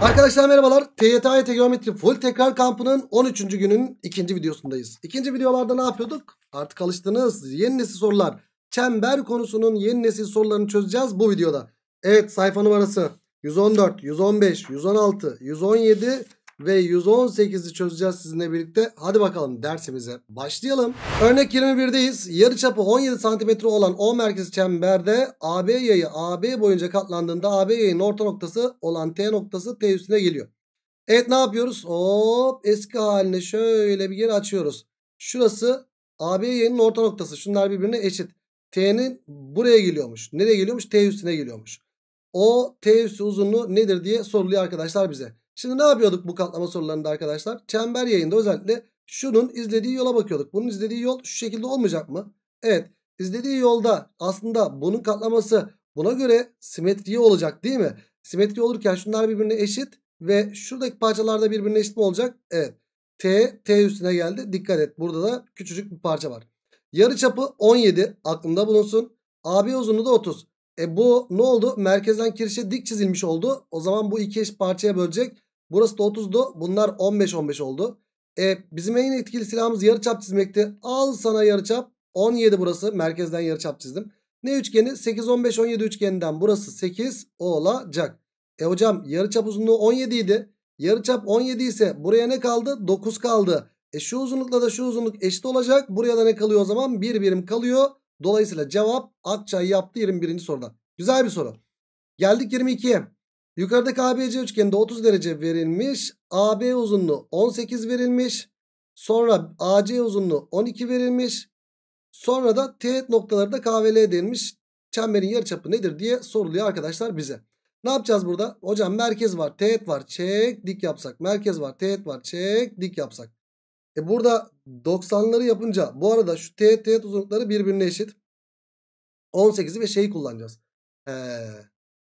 Arkadaşlar merhabalar. TYT Geometri Full Tekrar Kampı'nın 13. günün ikinci videosundayız. İkinci videolarda ne yapıyorduk? Artık alıştınız. Yeni nesil sorular. Çember konusunun yeni nesil sorularını çözeceğiz bu videoda. Evet sayfa numarası 114, 115, 116, 117 ve 118'i çözeceğiz sizinle birlikte. Hadi bakalım dersimize başlayalım. Örnek 21'deyiz. Yarıçapı 17 cm olan O merkez çemberde AB yayı AB boyunca katlandığında AB yayının orta noktası olan T noktası T üstüne geliyor. Evet ne yapıyoruz? Hop eski haline şöyle bir geri açıyoruz. Şurası AB yayının orta noktası. Şunlar birbirine eşit. T'nin buraya geliyormuş. Nereye geliyormuş? T üstüne geliyormuş. O T üstü uzunluğu nedir diye soruluyor arkadaşlar bize. Şimdi ne yapıyorduk bu katlama sorularında arkadaşlar? Çember yayında özellikle şunun izlediği yola bakıyorduk. Bunun izlediği yol şu şekilde olmayacak mı? Evet. izlediği yolda aslında bunun katlaması buna göre simetriye olacak değil mi? Simetri olurken şunlar birbirine eşit ve şuradaki parçalarda birbirine eşit mi olacak? Evet. T, T üstüne geldi. Dikkat et. Burada da küçücük bir parça var. Yarı çapı 17 aklında bulunsun. AB uzunluğu da 30. E bu ne oldu? Merkezden kirişe dik çizilmiş oldu. O zaman bu iki eş parçaya bölecek. Burası da 30'du. Bunlar 15-15 oldu. E bizim en etkili silahımız yarıçap çizmekti. Al sana yarıçap. 17 burası. Merkezden yarıçap çizdim. Ne üçgeni? 8, 15, 17 üçgeninden burası 8 olacak. E hocam yarıçap uzunluğu 17 idi. Yarıçap 17 ise buraya ne kaldı? 9 kaldı. E şu uzunlukla da şu uzunluk eşit olacak. Buraya da ne kalıyor o zaman? Bir birim kalıyor. Dolayısıyla cevap Akçay yaptı 21. soruda. Güzel bir soru. Geldik 22'ye. Yukarıdaki ABC üçgeninde 30 derece verilmiş. AB uzunluğu 18 verilmiş. Sonra AC uzunluğu 12 verilmiş. Sonra da teğet noktaları da KVL edilmiş. Çemberin yarıçapı nedir diye soruluyor arkadaşlar bize. Ne yapacağız burada? Hocam merkez var, teğet var, çek, dik yapsak. Merkez var, teğet var, çek, dik yapsak. E burada 90'ları yapınca bu arada şu teğet teğet uzunlukları birbirine eşit. 18'i ve şeyi kullanacağız. Ee,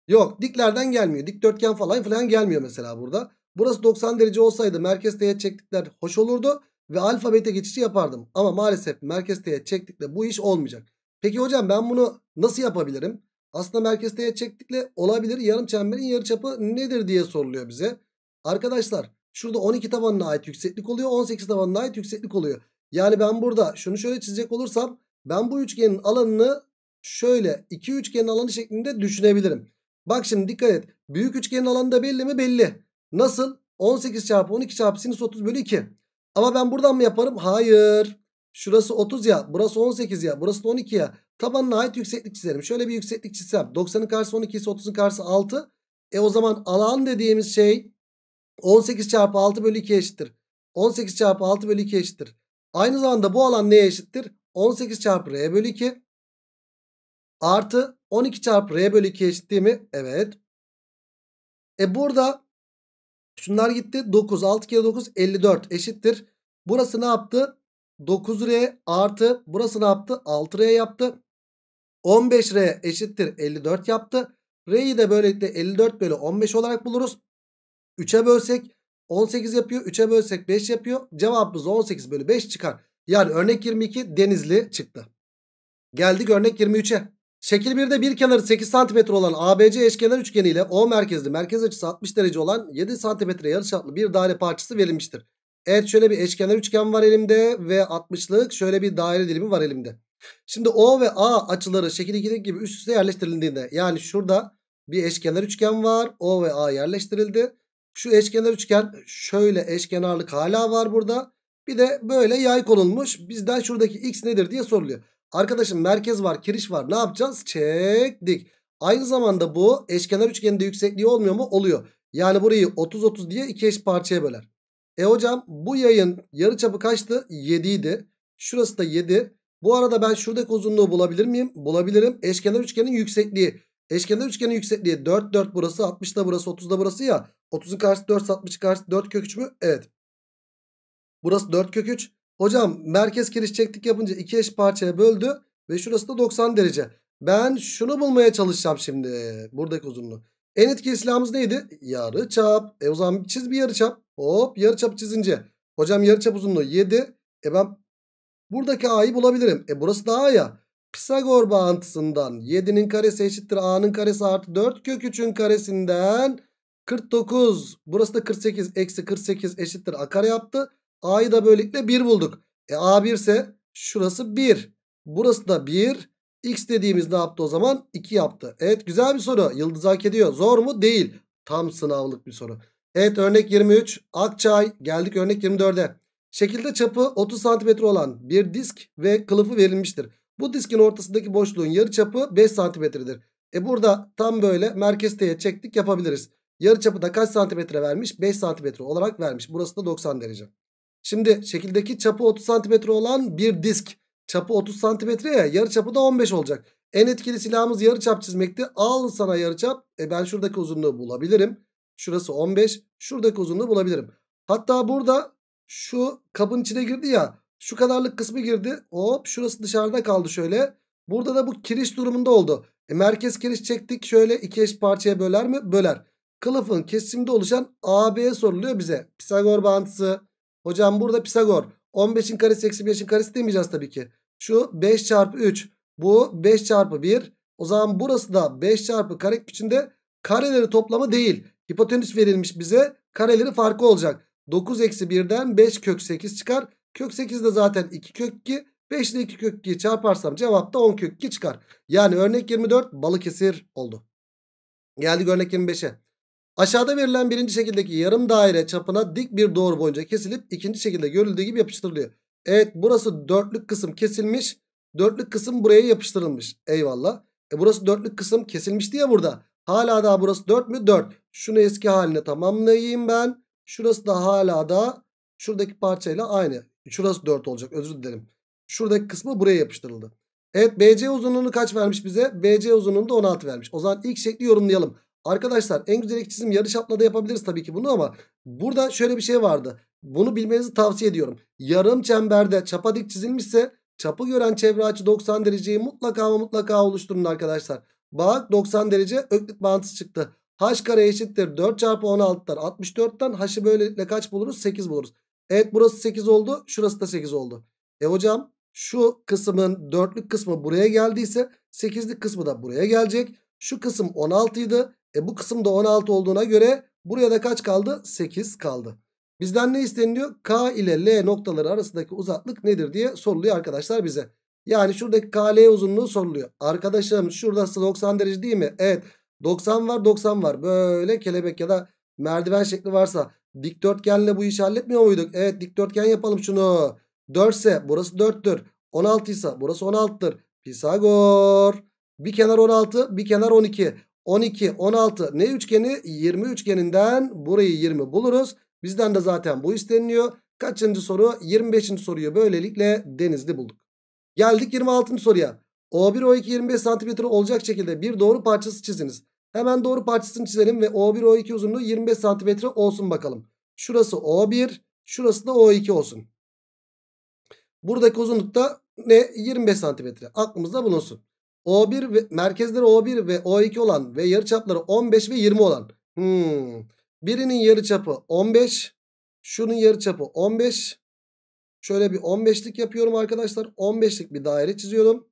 yok diklerden gelmiyor. Dikdörtgen falan falan gelmiyor mesela burada. Burası 90 derece olsaydı merkez teğet çektikler hoş olurdu. Ve alfa beta geçişi yapardım. Ama maalesef merkez teğet çektikle bu iş olmayacak. Peki hocam ben bunu nasıl yapabilirim? Aslında merkez teğet çektikle olabilir. Yarım çemberin yarıçapı nedir diye soruluyor bize. Arkadaşlar Şurada 12 tabanına ait yükseklik oluyor. 18 tabanına ait yükseklik oluyor. Yani ben burada şunu şöyle çizecek olursam ben bu üçgenin alanını şöyle iki üçgenin alanı şeklinde düşünebilirim. Bak şimdi dikkat et. Büyük üçgenin alanı da belli mi? Belli. Nasıl? 18 çarpı 12 çarpı sinüs 30 bölü 2. Ama ben buradan mı yaparım? Hayır. Şurası 30 ya. Burası 18 ya. Burası da 12 ya. Tabanına ait yükseklik çizerim. Şöyle bir yükseklik çizsem. 90'ın karşısı 12 ise 30'un karşısı 6. E o zaman alan dediğimiz şey 18 çarpı 6 bölü 2 eşittir. 18 çarpı 6 bölü 2 eşittir. Aynı zamanda bu alan neye eşittir? 18 çarpı r bölü 2 artı 12 çarpı r bölü 2 eşit değil mi? Evet. E burada şunlar gitti. 9 6 kere 9 54 eşittir. Burası ne yaptı? 9r artı burası ne yaptı? 6r yaptı. 15r eşittir 54 yaptı. R'yi de böylelikle 54 bölü 15 olarak buluruz. 3'e bölsek 18 yapıyor. 3'e bölsek 5 yapıyor. Cevabımız 18 bölü 5 çıkar. Yani örnek 22 denizli çıktı. Geldik örnek 23'e. Şekil 1'de bir kenarı 8 cm olan ABC eşkenar üçgeni ile O merkezli merkez açısı 60 derece olan 7 cm yarıçaplı bir daire parçası verilmiştir. Evet şöyle bir eşkenar üçgen var elimde ve 60'lık şöyle bir daire dilimi var elimde. Şimdi O ve A açıları şekil 2'deki gibi üst üste yerleştirildiğinde yani şurada bir eşkenar üçgen var. O ve A yerleştirildi. Şu eşkenar üçgen şöyle eşkenarlık hala var burada. Bir de böyle yay konulmuş. Bizden şuradaki x nedir diye soruluyor. Arkadaşım merkez var kiriş var ne yapacağız? Çektik. Aynı zamanda bu eşkenar üçgeninde yüksekliği olmuyor mu? Oluyor. Yani burayı 30-30 diye iki eş parçaya böler. E hocam bu yayın yarıçapı kaçtı? 7 idi. Şurası da 7. Bu arada ben şuradaki uzunluğu bulabilir miyim? Bulabilirim. Eşkenar üçgenin yüksekliği. Eşkenar üçgenin yüksekliği 4 4 burası 60 da burası 30 da burası ya. 30'un karşısı 4 60 karşısı 4 kök 3 mü? Evet. Burası 4 kök 3. Hocam merkez kiriş çektik yapınca iki eş parçaya böldü. Ve şurası da 90 derece. Ben şunu bulmaya çalışacağım şimdi. Buradaki uzunluğu. En etkili silahımız neydi? Yarı çap. E o zaman çiz bir yarı çap. Hop yarı çap çizince. Hocam yarı çap uzunluğu 7. E ben buradaki A'yı bulabilirim. E burası da A ya. Pisagor bağıntısından 7'nin karesi eşittir A'nın karesi artı 4 kök 3'ün karesinden 49 burası da 48 eksi 48 eşittir a kare yaptı. A'yı da böylelikle 1 bulduk. E A1 ise şurası 1. Burası da 1. X dediğimiz ne yaptı o zaman? 2 yaptı. Evet güzel bir soru. Yıldız hak ediyor. Zor mu? Değil. Tam sınavlık bir soru. Evet örnek 23. Akçay. Geldik örnek 24'e. Şekilde çapı 30 cm olan bir disk ve kılıfı verilmiştir. Bu diskin ortasındaki boşluğun yarı çapı 5 cm'dir. E burada tam böyle merkez T'ye çektik yapabiliriz. Yarı çapı da kaç santimetre vermiş? 5 santimetre olarak vermiş. Burası da 90 derece. Şimdi şekildeki çapı 30 santimetre olan bir disk. Çapı 30 santimetre ya yarı çapı da 15 olacak. En etkili silahımız yarı çap çizmekti. Al sana yarı çap. E ben şuradaki uzunluğu bulabilirim. Şurası 15. Şuradaki uzunluğu bulabilirim. Hatta burada şu kabın içine girdi ya. Şu kadarlık kısmı girdi. Hop şurası dışarıda kaldı şöyle. Burada da bu kiriş durumunda oldu. E merkez kiriş çektik. Şöyle iki eş parçaya böler mi? Böler. Kılıfın kesimde oluşan AB soruluyor bize. Pisagor bağıntısı. Hocam burada Pisagor. 15'in karesi eksi 5'in karesi demeyeceğiz tabii ki. Şu 5 çarpı 3. Bu 5 çarpı 1. O zaman burası da 5 çarpı kare içinde kareleri toplamı değil. Hipotenüs verilmiş bize. Kareleri farkı olacak. 9 eksi 1'den 5 kök 8 çıkar. Kök 8 de zaten 2 kök 2. 5 ile 2 kök 2'yi çarparsam cevap da 10 kök 2 çıkar. Yani örnek 24 Balıkesir oldu. Geldik örnek 25'e. Aşağıda verilen birinci şekildeki yarım daire çapına dik bir doğru boyunca kesilip ikinci şekilde görüldüğü gibi yapıştırılıyor. Evet burası dörtlük kısım kesilmiş. Dörtlük kısım buraya yapıştırılmış. Eyvallah. E burası dörtlük kısım kesilmiş diye burada. Hala daha burası 4 mü? 4. Şunu eski haline tamamlayayım ben. Şurası da hala da şuradaki parçayla aynı. Şurası 4 olacak özür dilerim. Şuradaki kısmı buraya yapıştırıldı. Evet BC uzunluğunu kaç vermiş bize? BC uzunluğunu da 16 vermiş. O zaman ilk şekli yorumlayalım. Arkadaşlar en güzel çizim yarı çapla da yapabiliriz tabii ki bunu ama burada şöyle bir şey vardı. Bunu bilmenizi tavsiye ediyorum. Yarım çemberde çapa dik çizilmişse çapı gören çevre açı 90 dereceyi mutlaka ama mutlaka oluşturun arkadaşlar. Bak 90 derece öklit bağıntısı çıktı. H kare eşittir 4 çarpı 16'dan 64'ten h'ı böylelikle kaç buluruz? 8 buluruz. Evet burası 8 oldu. Şurası da 8 oldu. E hocam şu kısmın dörtlük kısmı buraya geldiyse 8'lik kısmı da buraya gelecek. Şu kısım 16 idi. E bu kısım da 16 olduğuna göre buraya da kaç kaldı? 8 kaldı. Bizden ne isteniliyor? K ile L noktaları arasındaki uzaklık nedir diye soruluyor arkadaşlar bize. Yani şuradaki KL uzunluğu soruluyor. Arkadaşım şurası 90 derece değil mi? Evet 90 var 90 var. Böyle kelebek ya da merdiven şekli varsa dikdörtgenle bu işi halletmiyor muyduk? Evet dikdörtgen yapalım şunu. 4 ise burası 4'tür. 16 ise burası 16'tır. Pisagor. Bir kenar 16 bir kenar 12. 12 16 ne üçgeni? 20 üçgeninden burayı 20 buluruz. Bizden de zaten bu isteniliyor. Kaçıncı soru? 25. soruyu böylelikle denizli bulduk. Geldik 26. soruya. O1 O2 25 cm olacak şekilde bir doğru parçası çiziniz. Hemen doğru parçasını çizelim ve O1 O2 uzunluğu 25 cm olsun bakalım. Şurası O1 şurası da O2 olsun. Buradaki uzunluk da ne? 25 cm. Aklımızda bulunsun. O1 ve merkezleri O1 ve O2 olan ve yarıçapları 15 ve 20 olan. Hmm. Birinin yarıçapı 15. Şunun yarıçapı 15. Şöyle bir 15'lik yapıyorum arkadaşlar. 15'lik bir daire çiziyorum.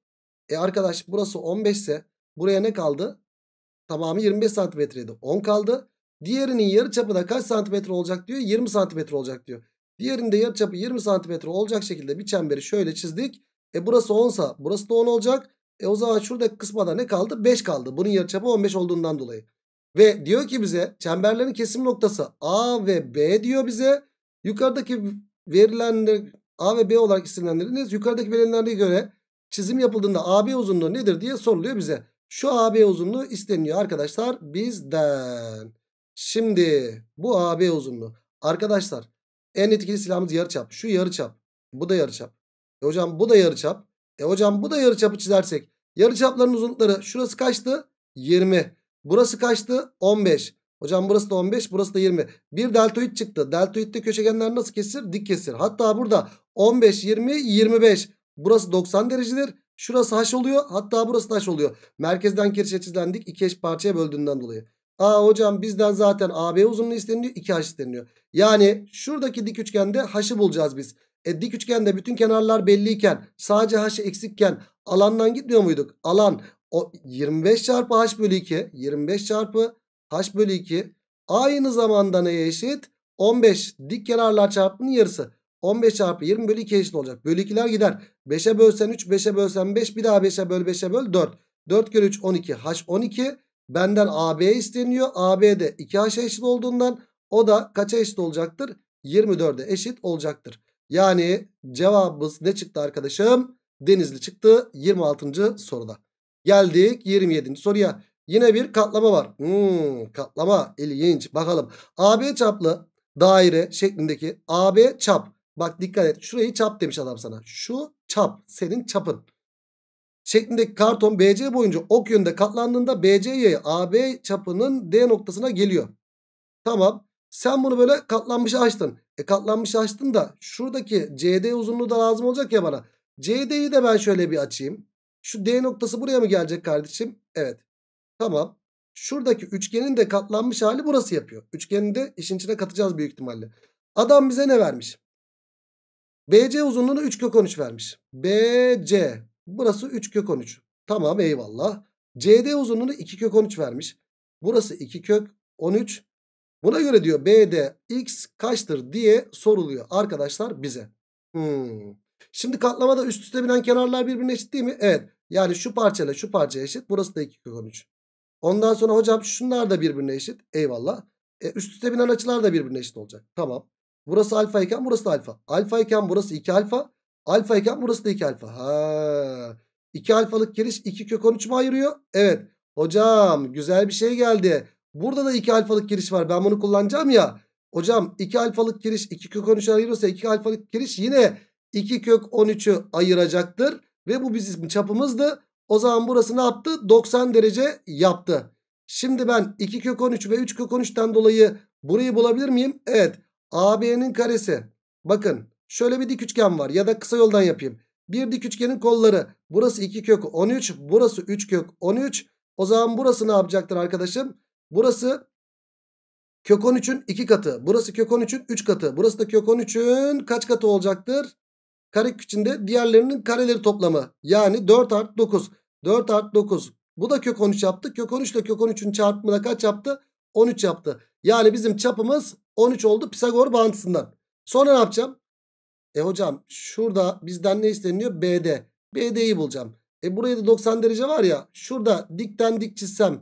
E arkadaş burası 15 ise buraya ne kaldı? Tamamı 25 santimetreydi. 10 kaldı. Diğerinin yarıçapı da kaç santimetre olacak diyor? 20 santimetre olacak diyor. Diğerinde yarıçapı 20 santimetre olacak şekilde bir çemberi şöyle çizdik. E burası 10 sa burası da 10 olacak. E o zaman şuradaki kısmada ne kaldı? 5 kaldı. Bunun yarıçapı 15 olduğundan dolayı. Ve diyor ki bize çemberlerin kesim noktası A ve B diyor bize. Yukarıdaki verilenler A ve B olarak isimlendiriniz. Yukarıdaki verilenlere göre çizim yapıldığında AB uzunluğu nedir diye soruluyor bize. Şu AB uzunluğu isteniyor arkadaşlar bizden. Şimdi bu AB uzunluğu. Arkadaşlar en etkili silahımız yarıçap. Şu yarıçap. Bu da yarıçap. E hocam bu da yarıçap. E hocam bu da yarıçapı çizersek. Yarıçapların uzunlukları şurası kaçtı? 20. Burası kaçtı? 15. Hocam burası da 15 burası da 20. Bir deltoid çıktı. Deltoidde köşegenler nasıl kesir? Dik kesir. Hatta burada 15, 20, 25. Burası 90 derecedir. Şurası h oluyor. Hatta burası da h oluyor. Merkezden kirişe çizilen dik eş parçaya böldüğünden dolayı. Aa hocam bizden zaten AB uzunluğu isteniyor. 2h isteniyor. Yani şuradaki dik üçgende h'ı bulacağız biz. E, dik üçgende bütün kenarlar belliyken sadece h eksikken alandan gitmiyor muyduk? Alan o 25 çarpı h bölü 2 25 çarpı h bölü 2 Aynı zamanda neye eşit? 15 dik kenarlar çarpımının yarısı. 15 çarpı 20 bölü 2 eşit olacak. Bölü 2'ler gider. 5'e bölsen 3, 5'e bölsen 5, bir daha 5'e böl, 5'e böl 4. 4 kere 3 12. H 12. Benden AB isteniyor. AB de 2H'a eşit olduğundan o da kaça eşit olacaktır? 24'e eşit olacaktır. Yani cevabımız ne çıktı arkadaşım? Denizli çıktı 26. soruda. Geldik 27. soruya. Yine bir katlama var. Hmm, katlama ilginç. Bakalım. AB çaplı daire şeklindeki AB çap. Bak dikkat et. Şurayı çap demiş adam sana. Şu çap senin çapın. Şeklindeki karton BC boyunca ok yönünde katlandığında BC yayı AB çapının D noktasına geliyor. Tamam. Sen bunu böyle katlanmış açtın. E katlanmış açtın da şuradaki CD uzunluğu da lazım olacak ya bana. CD'yi de ben şöyle bir açayım. Şu D noktası buraya mı gelecek kardeşim? Evet. Tamam. Şuradaki üçgenin de katlanmış hali burası yapıyor. Üçgeni de işin içine katacağız büyük ihtimalle. Adam bize ne vermiş? BC uzunluğunu 3 kök 13 vermiş. BC burası 3 kök 13. Tamam eyvallah. CD uzunluğunu 2 kök 13 vermiş. Burası 2 kök 13. Buna göre diyor BD x kaçtır diye soruluyor arkadaşlar bize. Hmm. Şimdi katlamada üst üste binen kenarlar birbirine eşit değil mi? Evet. Yani şu parçayla şu parça eşit. Burası da 2 kök 13. Ondan sonra hocam şunlar da birbirine eşit. Eyvallah. E, üst üste binen açılar da birbirine eşit olacak. Tamam. Burası alfa iken burası da alfa. Alfa iken burası 2 alfa. Alfa iken burası da 2 alfa. Ha. 2 alfalık giriş 2 kök 13 mu ayırıyor? Evet. Hocam güzel bir şey geldi. Burada da 2 alfalık giriş var. Ben bunu kullanacağım ya. Hocam 2 alfalık giriş 2 kök 13'ü ayırırsa 2 alfalık giriş yine 2 kök 13'ü ayıracaktır. Ve bu bizim çapımızdı. O zaman burası ne yaptı? 90 derece yaptı. Şimdi ben 2 kök 13 ve 3 kök 13'ten dolayı burayı bulabilir miyim? Evet. AB'nin karesi. Bakın şöyle bir dik üçgen var ya da kısa yoldan yapayım. Bir dik üçgenin kolları. Burası 2 kök 13. Burası 3 kök 13. O zaman burası ne yapacaktır arkadaşım? Burası kök 13'ün 2 katı. Burası kök 13'ün 3 katı. Burası da kök 13'ün kaç katı olacaktır? Kare içinde diğerlerinin kareleri toplamı. Yani 4 art 9. 4 art 9. Bu da kök 13 yaptı. Kök 13 ile kök 13'ün çarpımına kaç yaptı? 13 yaptı. Yani bizim çapımız 13 oldu Pisagor bağıntısından. Sonra ne yapacağım? E hocam şurada bizden ne isteniyor? BD. BD'yi bulacağım. E buraya da 90 derece var ya. Şurada dikten dik çizsem.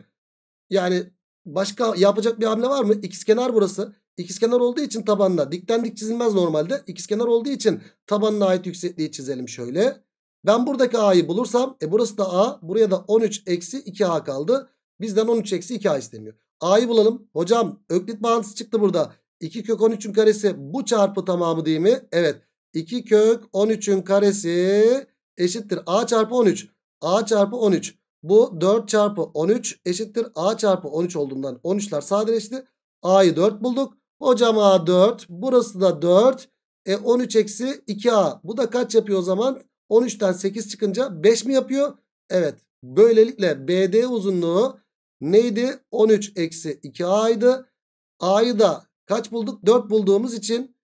Yani başka yapacak bir hamle var mı? İkizkenar burası. İkizkenar olduğu için tabanla dikten dik çizilmez normalde. İkizkenar olduğu için tabanına ait yüksekliği çizelim şöyle. Ben buradaki A'yı bulursam e burası da A. Buraya da 13 eksi 2A kaldı. Bizden 13 eksi 2A isteniyor. A'yı bulalım. Hocam öklit bağıntısı çıktı burada. 2 kök 13'ün karesi bu çarpı tamamı değil mi? Evet. 2 kök 13'ün karesi eşittir. A çarpı 13. A çarpı 13. Bu 4 çarpı 13 eşittir. A çarpı 13 olduğundan 13'ler sadeleşti. A'yı 4 bulduk. Hocam A 4. Burası da 4. E 13 eksi 2A. Bu da kaç yapıyor o zaman? 13'ten 8 çıkınca 5 mi yapıyor? Evet. Böylelikle BD uzunluğu neydi? 13 eksi 2A'ydı. A'yı da kaç bulduk? 4 bulduğumuz için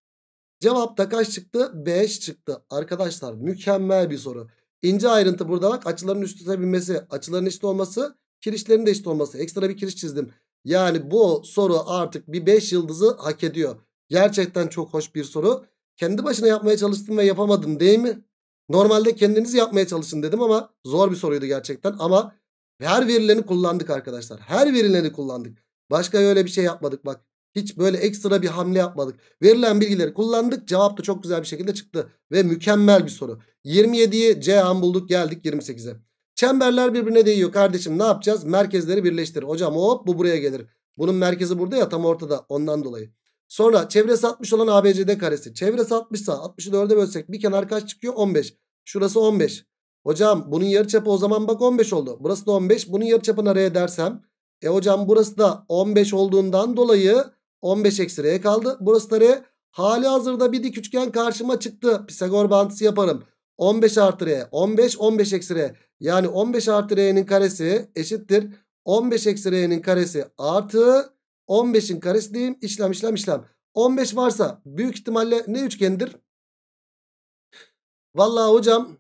cevapta kaç çıktı? 5 çıktı. Arkadaşlar mükemmel bir soru. İnce ayrıntı burada bak açıların üst üste binmesi, açıların eşit olması, kirişlerin de eşit olması. Ekstra bir kiriş çizdim. Yani bu soru artık bir 5 yıldızı hak ediyor. Gerçekten çok hoş bir soru. Kendi başına yapmaya çalıştım ve yapamadım değil mi? Normalde kendiniz yapmaya çalışın dedim ama zor bir soruydu gerçekten. Ama her verileni kullandık arkadaşlar. Her verileni kullandık. Başka öyle bir şey yapmadık bak. Hiç böyle ekstra bir hamle yapmadık. Verilen bilgileri kullandık. Cevap da çok güzel bir şekilde çıktı. Ve mükemmel bir soru. 27'yi C an bulduk geldik 28'e. Çemberler birbirine değiyor kardeşim ne yapacağız? Merkezleri birleştir. Hocam hop bu buraya gelir. Bunun merkezi burada ya tam ortada ondan dolayı. Sonra çevresi 60 olan ABCD karesi. Çevresi 60 ise 60'ı 4'e bölsek bir kenar kaç çıkıyor? 15. Şurası 15. Hocam bunun yarıçapı o zaman bak 15 oldu. Burası da 15. Bunun yarıçapına R dersem. E hocam burası da 15 olduğundan dolayı 15 eksi R kaldı. Burası da R. Hali hazırda bir dik üçgen karşıma çıktı. Pisagor bağıntısı yaparım. 15 artı R. 15 15 eksi R. Yani 15 artı R'nin karesi eşittir. 15 eksi R'nin karesi artı 15'in karesi diyeyim. İşlem işlem işlem. 15 varsa büyük ihtimalle ne üçgendir? Vallahi hocam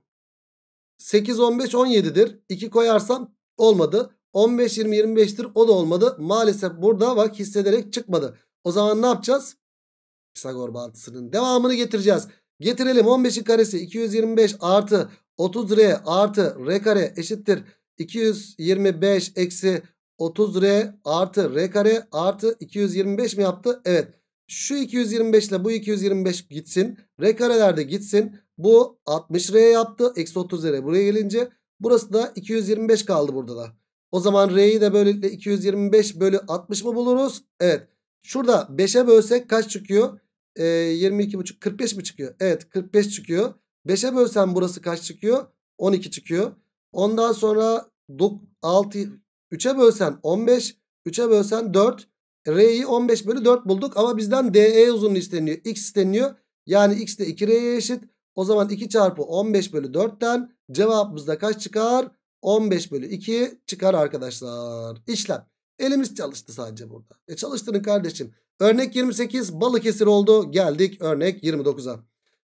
8 15 17'dir. 2 koyarsam olmadı. 15 20 25'tir. O da olmadı. Maalesef burada bak hissederek çıkmadı. O zaman ne yapacağız? Pisagor bağıntısının devamını getireceğiz. Getirelim 15'in karesi 225 artı 30R artı R kare eşittir. 225 eksi 30R artı R kare artı 225 mi yaptı? Evet. Şu 225 ile bu 225 gitsin. R kareler de gitsin. Bu 60R yaptı. Eksi 30R buraya gelince. Burası da 225 kaldı burada da. O zaman R'yi de böylelikle 225 bölü 60 mı buluruz? Evet. Şurada 5'e bölsek kaç çıkıyor? Ee, 22,5 45 mi çıkıyor? Evet 45 çıkıyor. 5'e bölsem burası kaç çıkıyor? 12 çıkıyor. Ondan sonra 6 3'e bölsen 15. 3'e bölsen 4. R'yi 15 bölü 4 bulduk. Ama bizden DE uzunluğu isteniyor. X isteniyor. Yani X de 2R'ye eşit. O zaman 2 çarpı 15 bölü 4'ten cevabımızda kaç çıkar? 15 bölü 2 çıkar arkadaşlar. İşlem. Elimiz çalıştı sadece burada. E çalıştırın kardeşim. Örnek 28 Balıkesir oldu. Geldik örnek 29'a.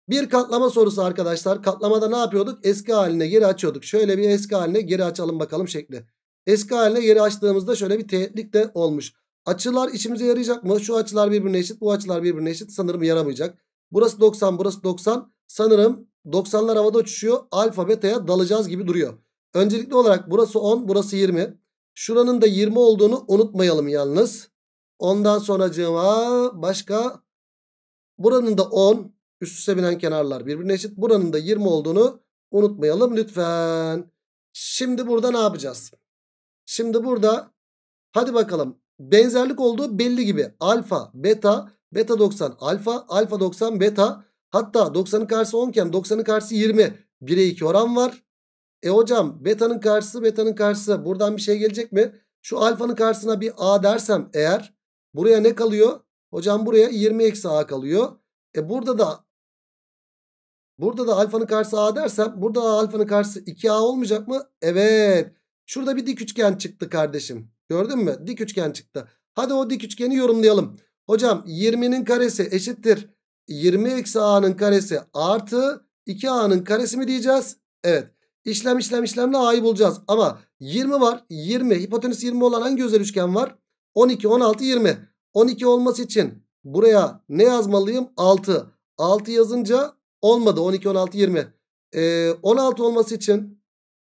Bir katlama sorusu arkadaşlar. Katlamada ne yapıyorduk? Eski haline geri açıyorduk. Şöyle bir eski haline geri açalım bakalım şekli. Eski haline geri açtığımızda şöyle bir teğetlik de olmuş. Açılar işimize yarayacak mı? Şu açılar birbirine eşit. Bu açılar birbirine eşit. Sanırım yaramayacak. Burası 90 burası 90. Sanırım 90'lar havada uçuşuyor. Alfa beta'ya dalacağız gibi duruyor. Öncelikli olarak burası 10 burası 20. Şuranın da 20 olduğunu unutmayalım yalnız. Ondan sonracığıma başka buranın da 10 üst üste binen kenarlar birbirine eşit. Buranın da 20 olduğunu unutmayalım lütfen. Şimdi burada ne yapacağız? Şimdi burada hadi bakalım benzerlik olduğu belli gibi. Alfa, beta, beta 90, alfa, alfa 90, beta. Hatta 90'ın karşısı 10 iken 90'ın karşısı 20. 1'e 2 oran var. E hocam beta'nın karşısı beta'nın karşısı buradan bir şey gelecek mi? Şu alfanın karşısına bir a dersem eğer buraya ne kalıyor? Hocam buraya 20 eksi a kalıyor. E burada da burada da alfanın karşısı a dersem burada alfanın karşısı 2a olmayacak mı? Evet. Şurada bir dik üçgen çıktı kardeşim. Gördün mü? Dik üçgen çıktı. Hadi o dik üçgeni yorumlayalım. Hocam 20'nin karesi eşittir. 20 eksi a'nın karesi artı 2a'nın karesi mi diyeceğiz? Evet. İşlem işlem işlemle a'yı bulacağız. Ama 20 var. 20. Hipotenüs 20 olan hangi özel üçgen var? 12, 16, 20. 12 olması için buraya ne yazmalıyım? 6. 6 yazınca olmadı. 12, 16, 20. Ee, 16 olması için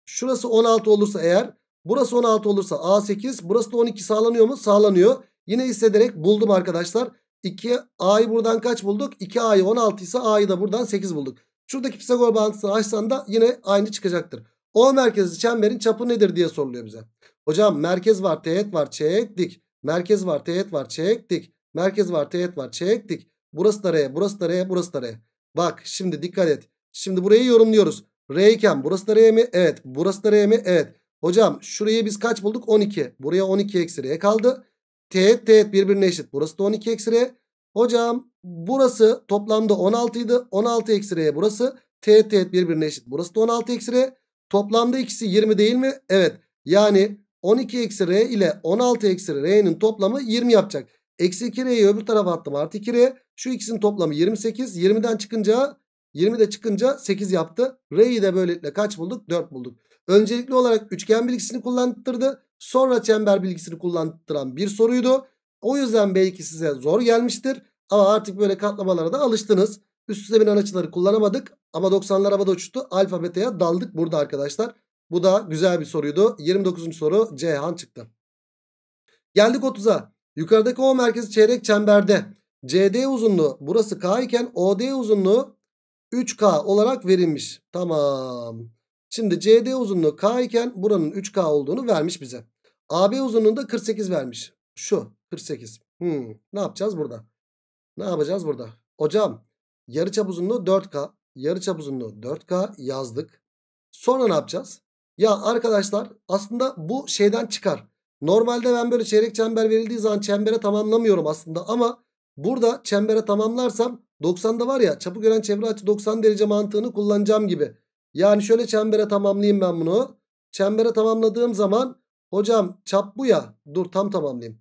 şurası 16 olursa eğer burası 16 olursa A8 burası da 12 sağlanıyor mu? Sağlanıyor. Yine hissederek buldum arkadaşlar. 2 A'yı buradan kaç bulduk? 2 A'yı 16 ise A'yı da buradan 8 bulduk. Şuradaki Pisagor bağıntısını açsan da yine aynı çıkacaktır. O merkezli çemberin çapı nedir diye soruluyor bize. Hocam merkez var, teğet var, çeyrek dik. Merkez var, teğet var, çeyrek dik. Merkez var, teğet var, çeyrek dik. Burası da R, burası da R, burası da R. Bak şimdi dikkat et. Şimdi burayı yorumluyoruz. R iken burası da R mi? Evet. Burası da R mi? Evet. Hocam şurayı biz kaç bulduk? 12. Buraya 12 eksi R kaldı. Teğet teğet birbirine eşit. Burası da 12 eksi R. Hocam burası toplamda 16 idi. 16 eksi R burası. Teğet teğet birbirine eşit. Burası da 16 eksi R. Toplamda ikisi 20 değil mi? Evet. Yani 12 eksi R ile 16 eksi R'nin toplamı 20 yapacak. Eksi 2 R'yi öbür tarafa attım. Artı 2 R. Şu ikisinin toplamı 28. 20'den çıkınca 20'de çıkınca 8 yaptı. R'yi de böylelikle kaç bulduk? 4 bulduk. Öncelikli olarak üçgen bilgisini kullandırdı. Sonra çember bilgisini kullandıran bir soruydu. O yüzden belki size zor gelmiştir. Ama artık böyle katlamalara da alıştınız. Üst üste binen açıları kullanamadık. Ama 90'lar havada uçtu. Alfa beta'ya daldık burada arkadaşlar. Bu da güzel bir soruydu. 29. soru Ceyhan çıktı. Geldik 30'a. Yukarıdaki O merkezi çeyrek çemberde. CD uzunluğu burası K iken OD uzunluğu 3K olarak verilmiş. Tamam. Şimdi CD uzunluğu K iken buranın 3K olduğunu vermiş bize. AB uzunluğunda 48 vermiş. Şu 48. Hmm, ne yapacağız burada? Ne yapacağız burada? Hocam yarıçap uzunluğu 4K. Yarıçap uzunluğu 4K yazdık. Sonra ne yapacağız? Ya arkadaşlar aslında bu şeyden çıkar. Normalde ben böyle çeyrek çember verildiği zaman çembere tamamlamıyorum aslında ama burada çembere tamamlarsam 90'da var ya çapı gören çevre açı 90 derece mantığını kullanacağım gibi. Yani şöyle çembere tamamlayayım ben bunu. Çembere tamamladığım zaman hocam çap bu ya dur tam tamamlayayım.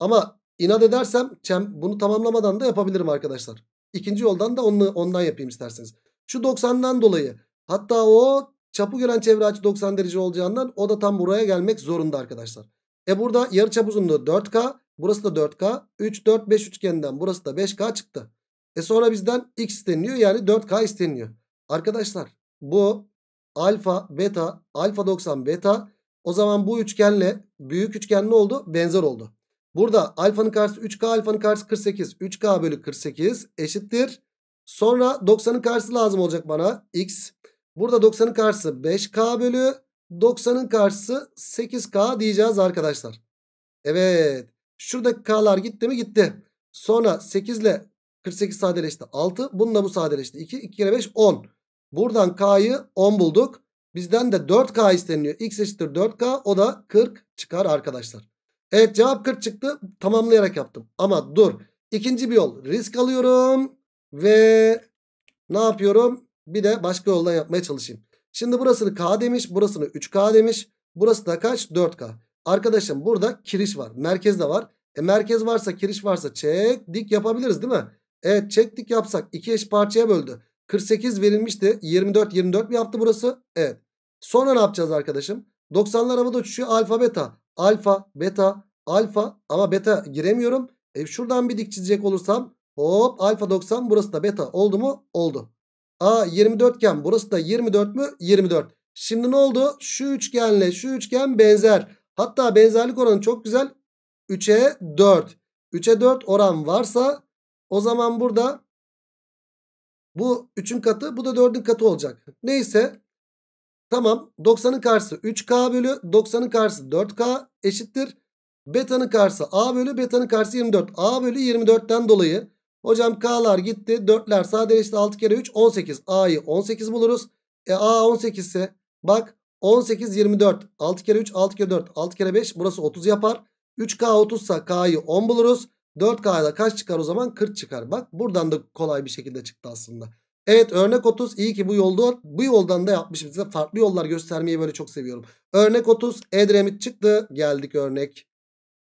Ama inat edersem bunu tamamlamadan da yapabilirim arkadaşlar. İkinci yoldan da onu, ondan yapayım isterseniz. Şu 90'dan dolayı hatta o çapı gören çevre açı 90 derece olacağından o da tam buraya gelmek zorunda arkadaşlar. E burada yarıçap uzunluğu 4K. Burası da 4K. 3, 4, 5 üçgeninden burası da 5K çıktı. E sonra bizden X isteniyor yani 4K isteniyor. Arkadaşlar bu alfa, beta, alfa 90, beta. O zaman bu üçgenle büyük üçgen ne oldu? Benzer oldu. Burada alfanın karşısı 3K, alfanın karşısı 48. 3K bölü 48 eşittir. Sonra 90'ın karşısı lazım olacak bana. X. Burada 90'ın karşısı 5K bölü 90'ın karşısı 8K diyeceğiz arkadaşlar. Evet. Şuradaki K'lar gitti mi? Gitti. Sonra 8 ile 48 sadeleşti. 6. Bununla bu sadeleşti. 2. 2 kere 5 10. Buradan K'yı 10 bulduk. Bizden de 4K isteniyor. X eşittir 4K. O da 40 çıkar arkadaşlar. Evet cevap 40 çıktı. Tamamlayarak yaptım. Ama dur. İkinci bir yol. Risk alıyorum. Ve ne yapıyorum? Bir de başka yoldan yapmaya çalışayım. Şimdi burasını K demiş. Burasını 3K demiş. Burası da kaç? 4K. Arkadaşım burada kiriş var. Merkez de var. E merkez varsa kiriş varsa çek dik yapabiliriz değil mi? Evet çek dik yapsak iki eş parçaya böldü. 48 verilmişti. 24 24 mi yaptı burası? Evet. Sonra ne yapacağız arkadaşım? 90'lar havada uçuşuyor. Alfa beta. Alfa beta alfa ama beta giremiyorum. E şuradan bir dik çizecek olursam hop alfa 90 burası da beta oldu mu? Oldu. A 24 iken burası da 24 mü? 24. Şimdi ne oldu? Şu üçgenle şu üçgen benzer. Hatta benzerlik oranı çok güzel. 3'e 4. 3'e 4 oran varsa o zaman burada bu 3'ün katı bu da 4'ün katı olacak. Neyse tamam 90'ın karşısı 3K bölü 90'ın karşısı 4K eşittir. Beta'nın karşısı A bölü beta'nın karşısı 24. A bölü 24'ten dolayı hocam K'lar gitti 4'ler sadeleşti 6 kere 3 18. A'yı 18 buluruz. E A 18 ise bak 18 24 6 kere 3 6 kere 4 6 kere 5 burası 30 yapar. 3K 30 ise K'yı 10 buluruz. 4K'da kaç çıkar o zaman? 40 çıkar. Bak buradan da kolay bir şekilde çıktı aslında. Evet örnek 30 iyi ki bu yolda bu yoldan da yapmışım size farklı yollar göstermeyi böyle çok seviyorum. Örnek 30 Edremit çıktı geldik örnek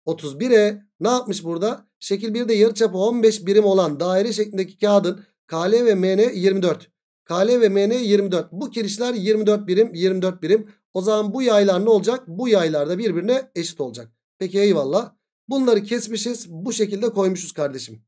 31'e ne yapmış burada? Şekil 1'de yarıçapı 15 birim olan daire şeklindeki kağıdın KL ve MN 24. KL ve MN 24. Bu kirişler 24 birim 24 birim. O zaman bu yaylar ne olacak? Bu yaylar da birbirine eşit olacak. Peki eyvallah. Bunları kesmişiz. Bu şekilde koymuşuz kardeşim.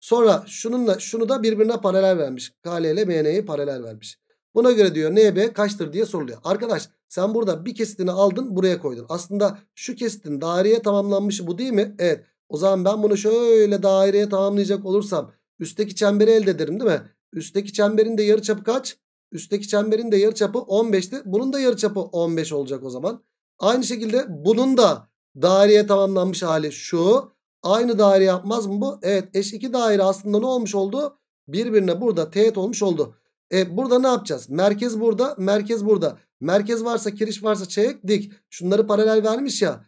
Sonra şununla şunu da birbirine paralel vermiş. KL ile MN'yi paralel vermiş. Buna göre diyor NB kaçtır diye soruluyor. Arkadaş sen burada bir kesitini aldın buraya koydun. Aslında şu kesitin daireye tamamlanmışı bu değil mi? Evet. O zaman ben bunu şöyle daireye tamamlayacak olursam üstteki çemberi elde ederim değil mi? Üstteki çemberin de yarıçapı kaç? Üstteki çemberin de yarıçapı 15'ti. Bunun da yarıçapı 15 olacak o zaman. Aynı şekilde bunun da daireye tamamlanmış hali şu. Aynı daire yapmaz mı bu? Evet eş iki daire aslında ne olmuş oldu? Birbirine burada teğet olmuş oldu. E burada ne yapacağız? Merkez burada, merkez burada. Merkez varsa, kiriş varsa çeyrek dik. Şunları paralel vermiş ya.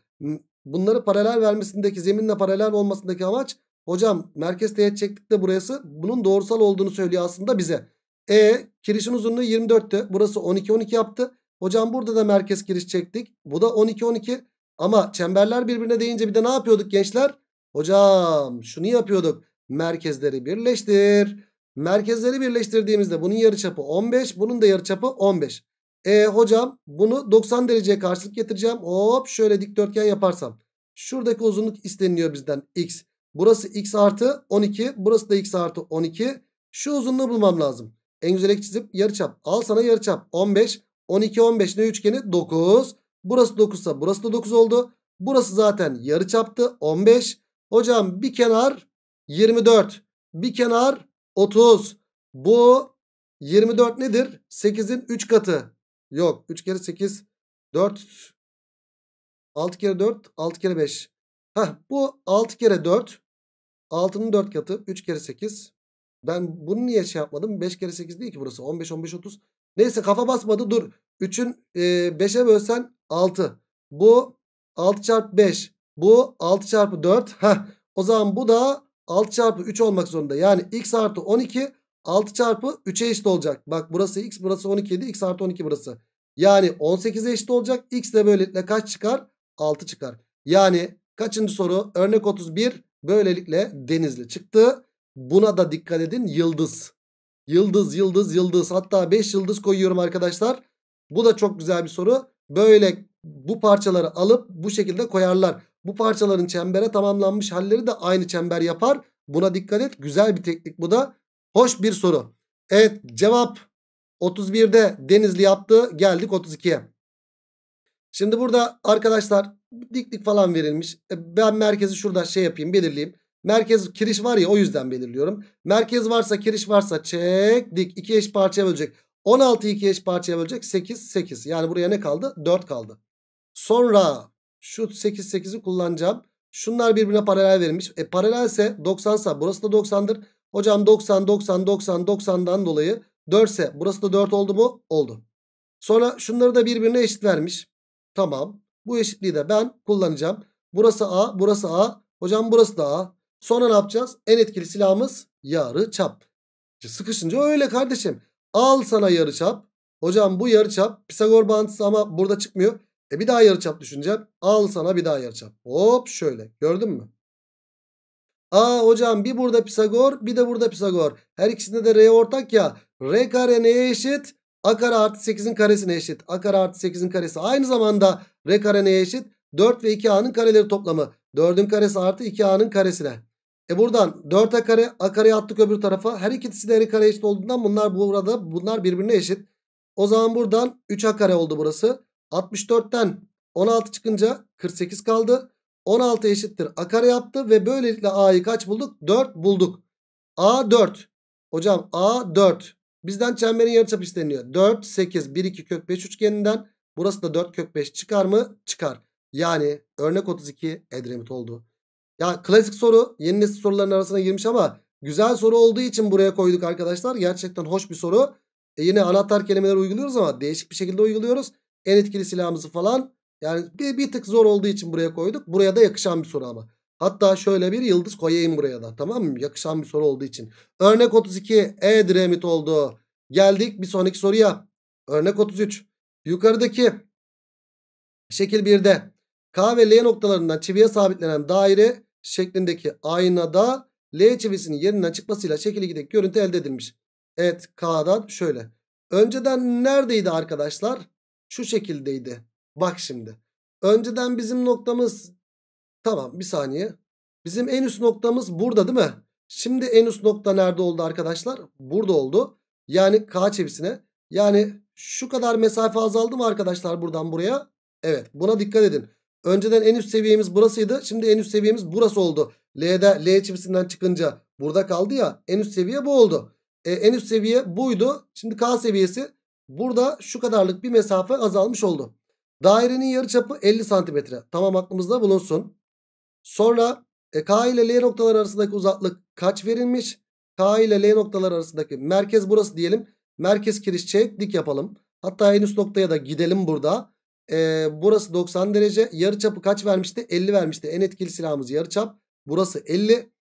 Bunları paralel vermesindeki, zeminle paralel olmasındaki amaç hocam merkez teğet çektik de burası bunun doğrusal olduğunu söylüyor aslında bize. E kirişin uzunluğu 24'tü. Burası 12 12 yaptı. Hocam burada da merkez kiriş çektik. Bu da 12 12. Ama çemberler birbirine değince bir de ne yapıyorduk gençler? Hocam şunu yapıyorduk. Merkezleri birleştir. Merkezleri birleştirdiğimizde bunun yarıçapı 15. Bunun da yarıçapı 15. E hocam bunu 90 dereceye karşılık getireceğim. Hop şöyle dikdörtgen yaparsam. Şuradaki uzunluk isteniliyor bizden x. Burası x artı 12. Burası da x artı 12. Şu uzunluğu bulmam lazım. En güzel çizip yarıçap. Al sana yarıçap 15. 12 15 ne üçgeni? 9. Burası 9 ise burası da 9 oldu. Burası zaten yarıçaptı 15. Hocam bir kenar 24. Bir kenar 30. Bu 24 nedir? 8'in 3 katı. Yok 3 kere 8 4 6 kere 4 6 kere 5. Heh, bu 6 kere 4 6'nın 4 katı 3 kere 8. Ben bunu niye şey yapmadım? 5 kere 8 değil ki burası. 15 15 30. Neyse kafa basmadı. Dur. 3'ün e, 5'e bölsen 6. Bu 6 çarpı 5. Bu 6 çarpı 4. Heh. O zaman bu da 6 çarpı 3 olmak zorunda. Yani x artı 12 6 çarpı 3'e eşit olacak. Bak burası x burası 12 idi. x artı 12 burası. Yani 18'e eşit olacak. x de böylelikle kaç çıkar? 6 çıkar. Yani kaçıncı soru? Örnek 31 böylelikle denizli çıktı. Buna da dikkat edin yıldız. Yıldız yıldız yıldız hatta 5 yıldız koyuyorum arkadaşlar. Bu da çok güzel bir soru. Böyle bu parçaları alıp bu şekilde koyarlar. Bu parçaların çembere tamamlanmış halleri de aynı çember yapar. Buna dikkat et. Güzel bir teknik bu da. Hoş bir soru. Evet cevap 31'de Denizli yaptı. Geldik 32'ye. Şimdi burada arkadaşlar diklik falan verilmiş. E, ben merkezi şurada şey yapayım belirleyeyim. Merkez kiriş var ya o yüzden belirliyorum. Merkez varsa kiriş varsa çek dik 2 eş parçaya bölecek. 16'yı 2 eş parçaya bölecek 8 8. Yani buraya ne kaldı? 4 kaldı. Sonra şu 8 8'i kullanacağım. Şunlar birbirine paralel verilmiş. E paralelse 90 sa burası da 90'dır. Hocam 90 90 90 90'dan dolayı 4 ise burası da 4 oldu mu? Oldu. Sonra şunları da birbirine eşit vermiş. Tamam. Bu eşitliği de ben kullanacağım. Burası A, burası A. Hocam burası da A. Sonra ne yapacağız? En etkili silahımız yarı çap. Sıkışınca öyle kardeşim. Al sana yarı çap. Hocam bu yarı çap Pisagor bağıntısı ama burada çıkmıyor. E bir daha yarı çap düşüneceğim. Al sana bir daha yarı çap. Hop şöyle. Gördün mü? Aa hocam bir burada Pisagor bir de burada Pisagor. Her ikisinde de R ortak ya. R kare neye eşit? A kare artı 8'in karesine eşit. A kare artı 8'in karesi. Aynı zamanda R kare neye eşit? 4 ve 2A'nın kareleri toplamı. 4'ün karesi artı 2A'nın karesine. E buradan 4A kare A kareyi attık öbür tarafa. Her ikisi de R kare eşit olduğundan bunlar burada bunlar birbirine eşit. O zaman buradan 3A kare oldu burası. 64'ten 16 çıkınca 48 kaldı. 16 eşittir A kare yaptı ve böylelikle A'yı kaç bulduk? 4 bulduk. A 4. Hocam A 4. Bizden çemberin yarıçapı isteniyor. 4, 8, 1, 2 kök 5 üçgeninden. Burası da 4 kök 5 çıkar mı? Çıkar. Yani örnek 32 Edremit oldu. Ya klasik soru yeni nesil soruların arasına girmiş ama güzel soru olduğu için buraya koyduk arkadaşlar. Gerçekten hoş bir soru. E yine anahtar kelimeler uyguluyoruz ama değişik bir şekilde uyguluyoruz. En etkili silahımızı falan yani bir, bir tık zor olduğu için buraya koyduk. Buraya da yakışan bir soru ama. Hatta şöyle bir yıldız koyayım buraya da tamam mı? Yakışan bir soru olduğu için. Örnek 32 Edremit oldu. Geldik bir sonraki soruya. Örnek 33. Yukarıdaki şekil 1'de K ve L noktalarından çiviye sabitlenen daire şeklindeki aynada L çivisinin yerinden çıkmasıyla şekil 2'deki görüntü elde edilmiş. Evet K'dan şöyle. Önceden neredeydi arkadaşlar? Şu şekildeydi. Bak şimdi. Önceden bizim noktamız tamam bir saniye. Bizim en üst noktamız burada değil mi? Şimdi en üst nokta nerede oldu arkadaşlar? Burada oldu. Yani K çevisine. Yani şu kadar mesafe azaldı mı arkadaşlar buradan buraya? Evet buna dikkat edin. Önceden en üst seviyemiz burasıydı. Şimdi en üst seviyemiz burası oldu. L'de L çivisinden çıkınca burada kaldı ya. En üst seviye bu oldu. E, en üst seviye buydu. Şimdi K seviyesi burada şu kadarlık bir mesafe azalmış oldu. Dairenin yarıçapı 50 santimetre. Tamam aklımızda bulunsun. Sonra e, K ile L noktalar arasındaki uzaklık kaç verilmiş? K ile L noktalar arasındaki merkez burası diyelim. Merkez kiriş çek dik yapalım. Hatta en üst noktaya da gidelim burada. Ee, burası 90 derece. Yarıçapı kaç vermişti? 50 vermişti. En etkili silahımız yarıçap. Burası 50.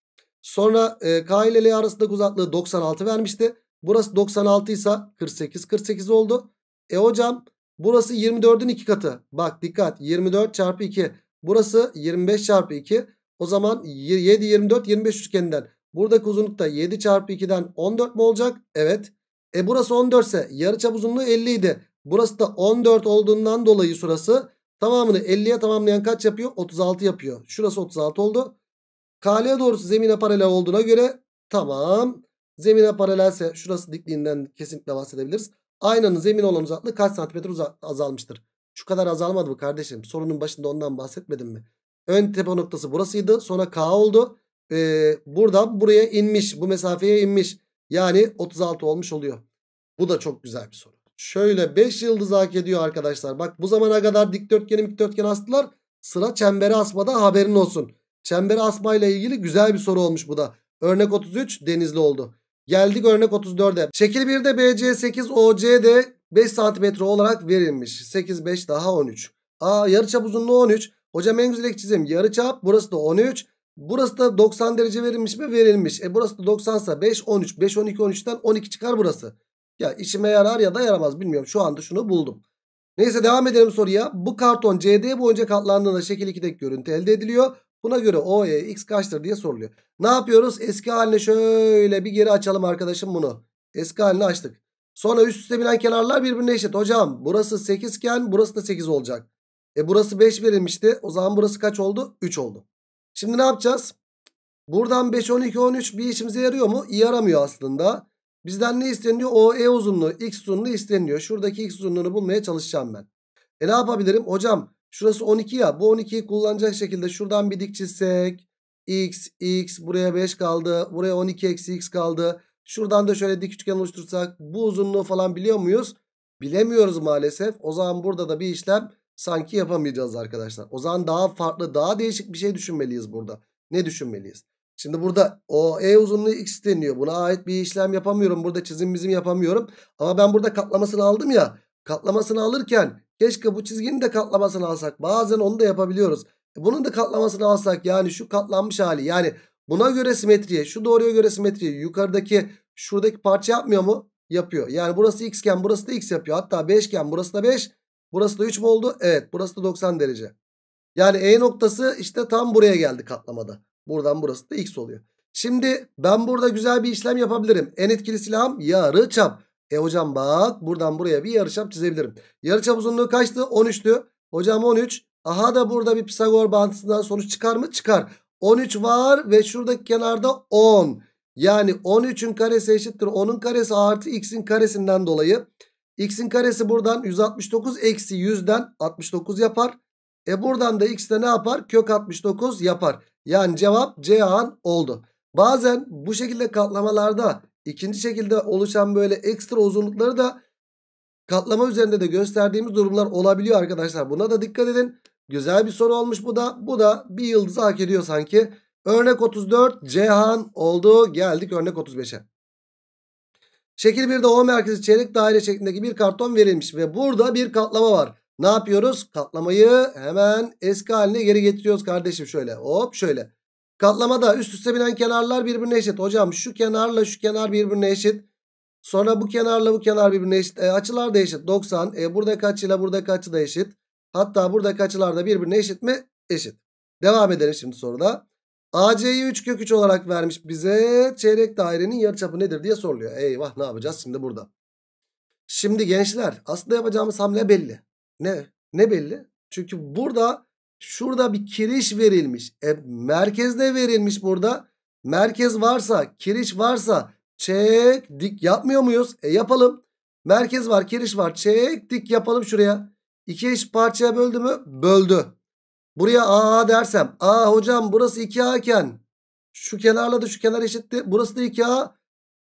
Sonra e, K ile L arasındaki uzaklığı 96 vermişti. Burası 96 ise 48 48 oldu. E hocam burası 24'ün 2 katı. Bak dikkat 24 çarpı 2. Burası 25 çarpı 2. O zaman 7 24 25 üçgeninden. Buradaki uzunluk da 7 çarpı 2'den 14 mu olacak? Evet. E burası 14 ise yarıçap uzunluğu 50 idi. Burası da 14 olduğundan dolayı şurası tamamını 50'ye tamamlayan kaç yapıyor? 36 yapıyor. Şurası 36 oldu. KL doğrusu zemine paralel olduğuna göre tamam. Zemine paralelse şurası dikliğinden kesinlikle bahsedebiliriz. Aynanın zemin olan uzaklığı kaç santimetre azalmıştır? Şu kadar azalmadı mı kardeşim? Sorunun başında ondan bahsetmedim mi? Ön tepe noktası burasıydı. Sonra K oldu. Ee, buradan buraya inmiş. Bu mesafeye inmiş. Yani 36 olmuş oluyor. Bu da çok güzel bir soru. Şöyle 5 yıldız hak ediyor arkadaşlar. Bak bu zamana kadar dikdörtgeni dikdörtgen astılar. Sıra çembere asmada haberin olsun. Çembere asma ile ilgili güzel bir soru olmuş bu da. Örnek 33 denizli oldu. Geldik örnek 34'e. Şekil 1'de BC 8 OC de 5 cm olarak verilmiş. 8 5 daha 13. Aa yarıçap uzunluğu 13. Hocam en güzel çizim yarıçap burası da 13. Burası da 90 derece verilmiş mi? Verilmiş. E burası da 90 ise 5 13. 5 12 13'ten 12 çıkar burası. Ya işime yarar ya da yaramaz bilmiyorum. Şu anda şunu buldum. Neyse devam edelim soruya. Bu karton CD boyunca katlandığında şekil 2'deki görüntü elde ediliyor. Buna göre OE x kaçtır diye soruluyor. Ne yapıyoruz? Eski haline şöyle bir geri açalım arkadaşım bunu. Eski halini açtık. Sonra üst üste binen kenarlar birbirine eşit. Hocam burası 8 iken burası da 8 olacak. E burası 5 verilmişti. O zaman burası kaç oldu? 3 oldu. Şimdi ne yapacağız? Buradan 5, 12, 13 bir işimize yarıyor mu? Yaramıyor aslında. Bizden ne isteniyor? O E uzunluğu, X uzunluğu isteniyor. Şuradaki X uzunluğunu bulmaya çalışacağım ben. E ne yapabilirim? Hocam şurası 12 ya. Bu 12'yi kullanacak şekilde şuradan bir dik çizsek. X, X buraya 5 kaldı. Buraya 12 eksi X kaldı. Şuradan da şöyle dik üçgen oluştursak bu uzunluğu falan biliyor muyuz? Bilemiyoruz maalesef. O zaman burada da bir işlem sanki yapamayacağız arkadaşlar. O zaman daha farklı daha değişik bir şey düşünmeliyiz burada. Ne düşünmeliyiz? Şimdi burada o E uzunluğu x deniyor. Buna ait bir işlem yapamıyorum. Burada çizim bizim yapamıyorum. Ama ben burada katlamasını aldım ya. Katlamasını alırken keşke bu çizginin de katlamasını alsak. Bazen onu da yapabiliyoruz. E, bunun da katlamasını alsak yani şu katlanmış hali. Yani buna göre simetriye şu doğruya göre simetriye yukarıdaki şuradaki parça yapmıyor mu? Yapıyor. Yani burası x iken burası da x yapıyor. Hatta 5 iken burası da 5. Burası da 3 mü oldu? Evet burası da 90 derece. Yani E noktası işte tam buraya geldi katlamada. Buradan burası da x oluyor. Şimdi ben burada güzel bir işlem yapabilirim. En etkili silahım yarı çap. E hocam bak buradan buraya bir yarıçap çizebilirim. Yarıçap uzunluğu kaçtı? 13'tü. Hocam 13. Aha da burada bir Pisagor bağıntısından sonuç çıkar mı? Çıkar. 13 var ve şuradaki kenarda 10. Yani 13'ün karesi eşittir. 10'un karesi artı x'in karesinden dolayı. x'in karesi buradan 169 eksi 100'den 69 yapar. E buradan da x de ne yapar? Kök 69 yapar. Yani cevap Ceyhan oldu. Bazen bu şekilde katlamalarda ikinci şekilde oluşan böyle ekstra uzunlukları da katlama üzerinde de gösterdiğimiz durumlar olabiliyor arkadaşlar. Buna da dikkat edin. Güzel bir soru olmuş bu da. Bu da bir yıldızı hak ediyor sanki. Örnek 34 Ceyhan oldu. Geldik örnek 35'e. Şekil 1'de O merkezi çeyrek daire şeklindeki bir karton verilmiş ve burada bir katlama var. Ne yapıyoruz? Katlamayı hemen eski haline geri getiriyoruz kardeşim şöyle. Hop şöyle. Katlamada üst üste binen kenarlar birbirine eşit. Hocam şu kenarla şu kenar birbirine eşit. Sonra bu kenarla bu kenar birbirine eşit. E, açılar da eşit. 90. E, buradaki açıyla buradaki açı da eşit. Hatta buradaki açılar da birbirine eşit mi? Eşit. Devam edelim şimdi soruda. AC'yi 3 kök 3 olarak vermiş bize. Çeyrek dairenin yarıçapı nedir diye soruluyor. Eyvah ne yapacağız şimdi burada? Şimdi gençler aslında yapacağımız hamle belli. Ne? Ne belli? Çünkü burada şurada bir kiriş verilmiş. E, merkezde verilmiş burada. Merkez varsa, kiriş varsa çek dik yapmıyor muyuz? E yapalım. Merkez var, kiriş var. Çek dik yapalım şuraya. İki eş parçaya böldü mü? Böldü. Buraya A dersem. A hocam burası 2A iken şu kenarla da şu kenar eşitti. Burası da 2A.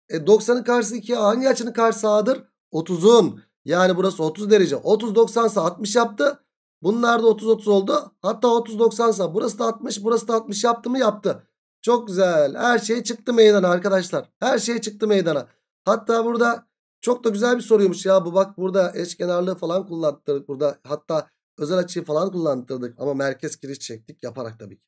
E 90'ın karşısı 2A. Hangi açının karşısı A'dır? 30'un. Yani burası 30 derece. 30 90 ise 60 yaptı. Bunlar da 30 30 oldu. Hatta 30 90 ise burası da 60 burası da 60 yaptı mı yaptı. Çok güzel. Her şey çıktı meydana arkadaşlar. Her şey çıktı meydana. Hatta burada çok da güzel bir soruymuş ya. Bu bak burada eşkenarlığı falan kullandırdık. Burada hatta özel açıyı falan kullandırdık. Ama merkez kiriş çektik yaparak tabii ki.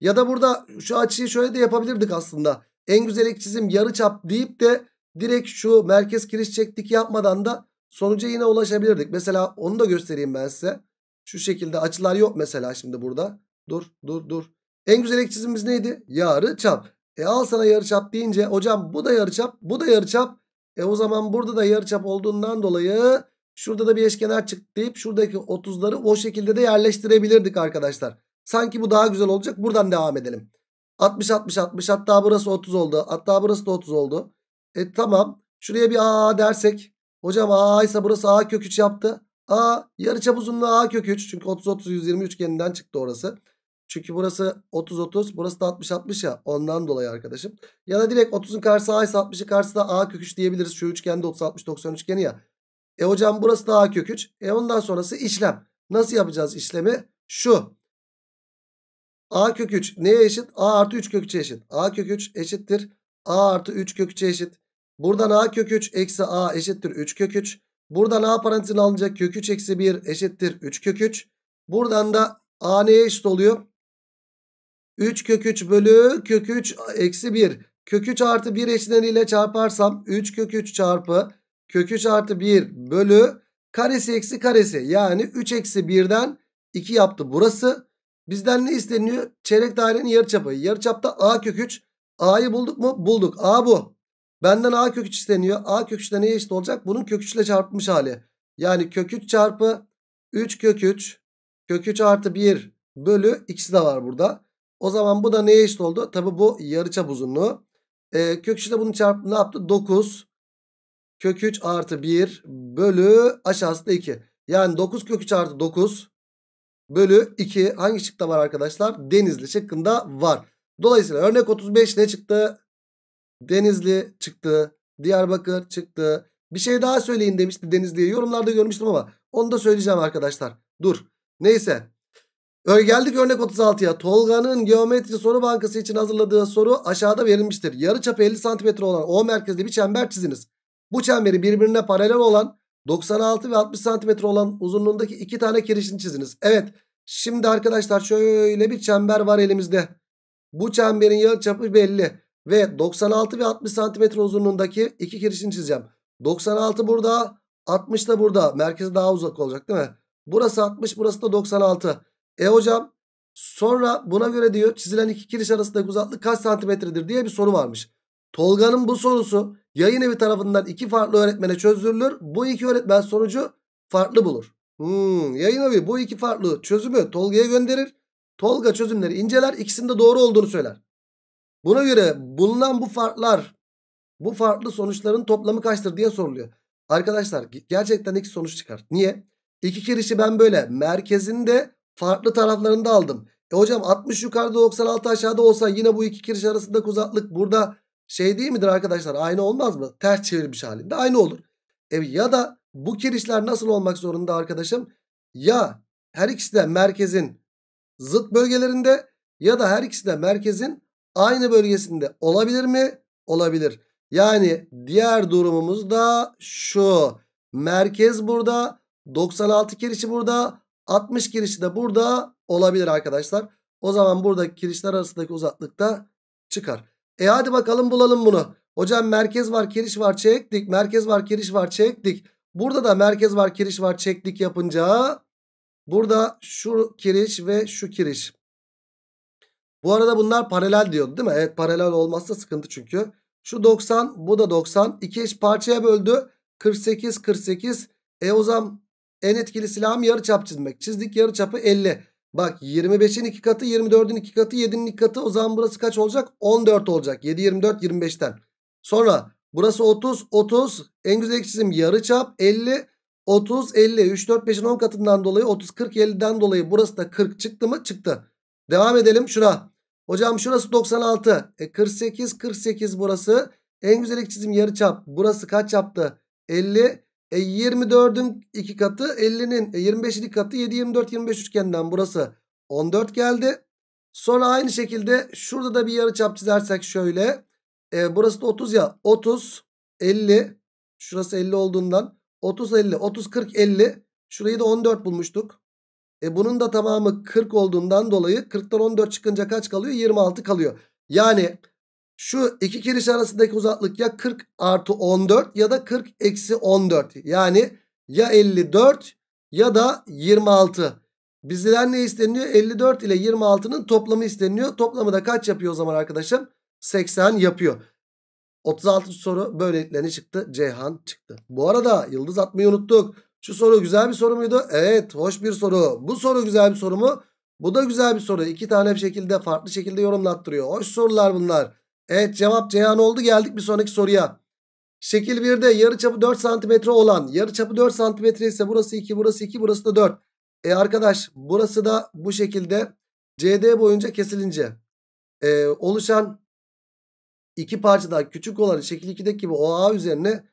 Ya da burada şu açıyı şöyle de yapabilirdik aslında. En güzel çizim yarı çap deyip de direkt şu merkez kiriş çektik yapmadan da sonuca yine ulaşabilirdik. Mesela onu da göstereyim ben size. Şu şekilde açılar yok mesela şimdi burada. Dur dur dur. En güzel ek çizimimiz neydi? Yarı çap. E al sana yarı çap deyince hocam bu da yarı çap bu da yarı çap. E o zaman burada da yarı çap olduğundan dolayı şurada da bir eşkenar çıktı deyip şuradaki 30'ları o şekilde de yerleştirebilirdik arkadaşlar. Sanki bu daha güzel olacak. Buradan devam edelim. 60 60 60 hatta burası 30 oldu. Hatta burası da 30 oldu. E tamam. Şuraya bir A dersek Hocam A ise burası A kök 3 yaptı. A yarıçap uzunluğu A kök 3. Çünkü 30 30 120 üçgeninden çıktı orası. Çünkü burası 30 30 burası da 60 60 ya ondan dolayı arkadaşım. Ya da direkt 30'un karşısı A ise 60'ın karşısı da A kök 3 diyebiliriz. Şu üçgende 30 60 90 üçgeni ya. E hocam burası da A kök 3. E ondan sonrası işlem. Nasıl yapacağız işlemi? Şu. A kök 3 neye eşit? A artı 3 kök 3'e eşit. A kök 3 eşittir. A artı 3 kök 3'e eşit. Buradan a kök 3 eksi a eşittir 3 kök 3. Buradan a parantezine alınacak kök 3 eksi 1 eşittir 3 kök 3. Buradan da a neye eşit oluyor? 3 kök 3 bölü kök 3 eksi 1. Kök 3 artı 1 eşleniyle çarparsam 3 kök 3 çarpı kök 3 artı 1 bölü karesi eksi karesi. Yani 3 eksi 1'den 2 yaptı burası. Bizden ne isteniyor? Çeyrek dairenin yarıçapı. Yarıçapta a kök 3. A'yı bulduk mu? Bulduk. A bu. Benden a kök 3 isteniyor. a kök 3 de neye eşit olacak? Bunun kök 3 ile çarpılmış hali. Yani kök 3 çarpı 3 kök 3 kök 3 artı 1 bölü ikisi de var burada. O zaman bu da neye eşit oldu? Tabi bu yarıçap uzunluğu. Ee, kök 3 ile bunun çarpımı ne yaptı? 9 kök 3 artı 1 bölü aşağısı da 2. Yani 9 kök 3 artı 9 bölü 2 hangi şıkta var arkadaşlar? Denizli şıkkında var. Dolayısıyla örnek 35 ne çıktı? Denizli çıktı. Diyarbakır çıktı. Bir şey daha söyleyin demişti Denizli'ye. Yorumlarda görmüştüm ama onu da söyleyeceğim arkadaşlar. Dur. Neyse. Geldik örnek 36'ya. Tolga'nın geometri soru bankası için hazırladığı soru aşağıda verilmiştir. Yarıçapı 50 cm olan O merkezli bir çember çiziniz. Bu çemberi birbirine paralel olan 96 ve 60 cm olan uzunluğundaki iki tane kirişini çiziniz. Evet. Şimdi arkadaşlar şöyle bir çember var elimizde. Bu çemberin yarıçapı belli. Ve 96 ve 60 cm uzunluğundaki iki kirişini çizeceğim. 96 burada 60 da burada. Merkezi daha uzak olacak değil mi? Burası 60 burası da 96. E hocam sonra buna göre diyor çizilen iki kiriş arasındaki uzaklık kaç santimetredir diye bir soru varmış. Tolga'nın bu sorusu yayın evi tarafından iki farklı öğretmene çözülür. Bu iki öğretmen sonucu farklı bulur. Hmm, yayın evi bu iki farklı çözümü Tolga'ya gönderir. Tolga çözümleri inceler ikisinde doğru olduğunu söyler. Buna göre bulunan bu farklar bu farklı sonuçların toplamı kaçtır diye soruluyor. Arkadaşlar gerçekten iki sonuç çıkar. Niye? İki kirişi ben böyle merkezinde farklı taraflarında aldım. E hocam 60 yukarıda 96 aşağıda olsa yine bu iki kiriş arasındaki uzaklık burada şey değil midir arkadaşlar? Aynı olmaz mı? Ters çevirmiş halinde aynı olur. E ya da bu kirişler nasıl olmak zorunda arkadaşım? Ya her ikisi de merkezin zıt bölgelerinde ya da her ikisi de merkezin aynı bölgesinde olabilir mi? Olabilir. Yani diğer durumumuz da şu. Merkez burada. 96 kirişi burada. 60 kirişi de burada olabilir arkadaşlar. O zaman buradaki kirişler arasındaki uzaklık da çıkar. E hadi bakalım bulalım bunu. Hocam merkez var kiriş var çektik. Merkez var kiriş var çektik. Burada da merkez var kiriş var çektik yapınca. Burada şu kiriş ve şu kiriş. Bu arada bunlar paralel diyordu değil mi? Evet paralel olmazsa sıkıntı çünkü. Şu 90 bu da 90. İki eş parçaya böldü. 48 48. E o zaman en etkili silahım yarı çap çizmek. Çizdik yarı çapı 50. Bak 25'in 2 katı 24'ün 2 katı 7'nin 2 katı o zaman burası kaç olacak? 14 olacak. 7 24 25'ten. Sonra burası 30 30 en güzel çizim yarı çap 50 30 50 3 4 5'in 10 katından dolayı 30 40 50'den dolayı burası da 40 çıktı mı? Çıktı. Devam edelim şuna. Hocam şurası 96. E 48 48 burası. En güzel çizim yarı çap. Burası kaç yaptı? 50. E 24'ün 2 katı 50'nin e 25'in 2 katı 7 24 25 üçgeninden burası 14 geldi. Sonra aynı şekilde şurada da bir yarı çap çizersek şöyle. E, burası da 30 ya 30 50 şurası 50 olduğundan 30 50 30 40 50 şurayı da 14 bulmuştuk. E bunun da tamamı 40 olduğundan dolayı 40'tan 14 çıkınca kaç kalıyor? 26 kalıyor. Yani şu iki kiriş arasındaki uzaklık ya 40 artı 14 ya da 40 eksi 14. Yani ya 54 ya da 26. Bizden ne isteniyor? 54 ile 26'nın toplamı isteniyor. Toplamı da kaç yapıyor o zaman arkadaşım? 80 yapıyor. 36 soru böylelikle ne çıktı? Ceyhan çıktı. Bu arada yıldız atmayı unuttuk. Şu soru güzel bir soru muydu? Evet hoş bir soru. Bu soru güzel bir soru mu? Bu da güzel bir soru. İki tane bir şekilde farklı şekilde yorumlattırıyor. Hoş sorular bunlar. Evet cevap Ceyhan oldu. Geldik bir sonraki soruya. Şekil 1'de yarıçapı 4 cm olan yarıçapı 4 cm ise burası 2 burası 2 burası da 4. E arkadaş burası da bu şekilde CD boyunca kesilince e, oluşan iki parçadan küçük olan şekil 2'deki gibi OA üzerine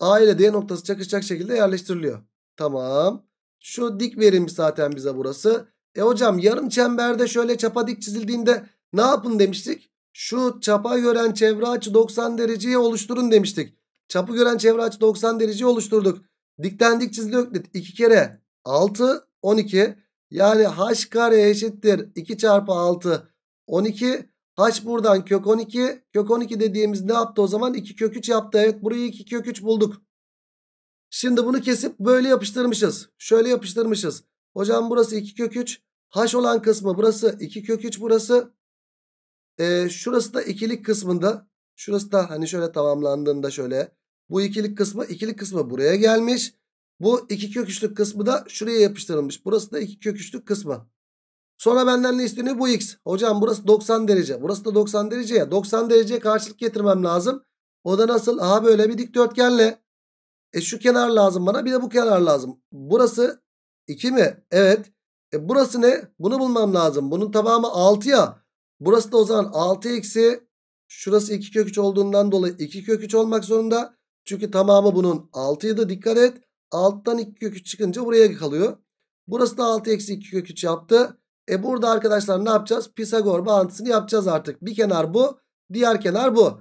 A ile D noktası çakışacak şekilde yerleştiriliyor. Tamam. Şu dik verilmiş zaten bize burası. E hocam yarım çemberde şöyle çapa dik çizildiğinde ne yapın demiştik? Şu çapa gören çevre açı 90 dereceyi oluşturun demiştik. Çapı gören çevre açı 90 dereceyi oluşturduk. Dikten dik çizili öklit 2 kere 6 12. Yani h kare eşittir 2 çarpı 6 12. H buradan kök 12. Kök 12 dediğimiz ne yaptı o zaman? 2 kök 3 yaptı. Evet burayı 2 kök 3 bulduk. Şimdi bunu kesip böyle yapıştırmışız. Şöyle yapıştırmışız. Hocam burası 2 kök 3. H olan kısmı burası 2 kök 3 burası. Ee, şurası da ikilik kısmında. Şurası da hani şöyle tamamlandığında şöyle. Bu ikilik kısmı ikilik kısmı buraya gelmiş. Bu iki kök üçlük kısmı da şuraya yapıştırılmış. Burası da iki kök üçlük kısmı. Sonra benden ne isteniyor? Bu x. Hocam burası 90 derece. Burası da 90 derece ya. 90 dereceye karşılık getirmem lazım. O da nasıl? Aha böyle bir dikdörtgenle. E şu kenar lazım bana. Bir de bu kenar lazım. Burası 2 mi? Evet. E burası ne? Bunu bulmam lazım. Bunun tamamı 6 ya. Burası da o zaman 6 eksi. Şurası 2 kök 3 olduğundan dolayı 2 kök 3 olmak zorunda. Çünkü tamamı bunun 6 idi. Dikkat et. Alttan 2 kök 3 çıkınca buraya kalıyor. Burası da 6 eksi 2 kök 3 yaptı. E burada arkadaşlar ne yapacağız? Pisagor bağıntısını yapacağız artık. Bir kenar bu. Diğer kenar bu.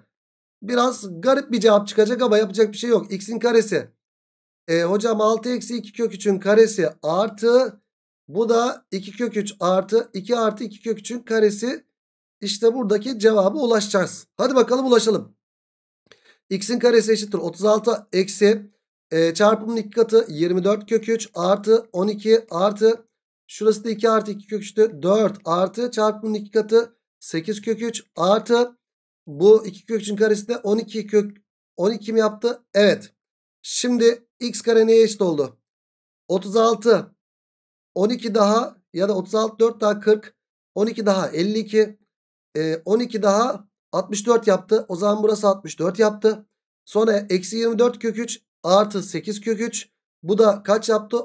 Biraz garip bir cevap çıkacak ama yapacak bir şey yok. X'in karesi. E, hocam 6 eksi 2 kök 3'ün karesi artı bu da 2 kök 3 artı 2 artı 2 kök 3'ün karesi. İşte buradaki cevaba ulaşacağız. Hadi bakalım ulaşalım. X'in karesi eşittir 36 eksi e, çarpımın iki katı 24 kök 3 artı 12 artı şurası da 2 artı 2 kök 3'tü 4 artı çarpımın iki katı 8 kök 3 artı bu 2 kök 3'ün karesi de 12 kök 12 mi yaptı? Evet. Şimdi x kare neye eşit oldu? 36 12 daha ya da 36 4 daha 40 12 daha 52 e, 12 daha 64 yaptı. O zaman burası 64 yaptı. Sonra eksi 24 kök 3 artı 8 kök 3. Bu da kaç yaptı?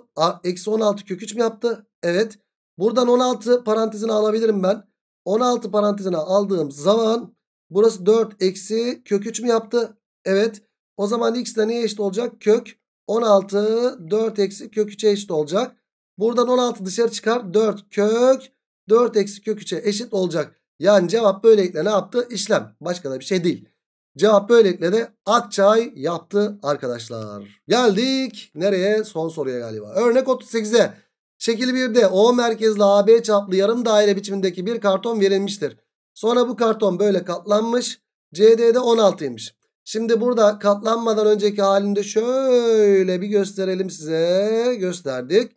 Eksi 16 kök 3 mü yaptı? Evet. Buradan 16 parantezine alabilirim ben. 16 parantezine aldığım zaman burası 4 eksi kök 3 mü yaptı? Evet. O zaman x de neye eşit olacak? Kök 16 4 eksi kök 3'e eşit olacak. Buradan 16 dışarı çıkar. 4 kök 4 eksi kök 3'e eşit olacak. Yani cevap böylelikle ne yaptı? İşlem. Başka da bir şey değil. Cevap böylelikle de Akçay yaptı arkadaşlar. Geldik nereye? Son soruya galiba. Örnek 38'e. Şekil 1'de O merkezli AB çaplı yarım daire biçimindeki bir karton verilmiştir. Sonra bu karton böyle katlanmış. CD'de 16'ymış. Şimdi burada katlanmadan önceki halinde şöyle bir gösterelim size. Gösterdik.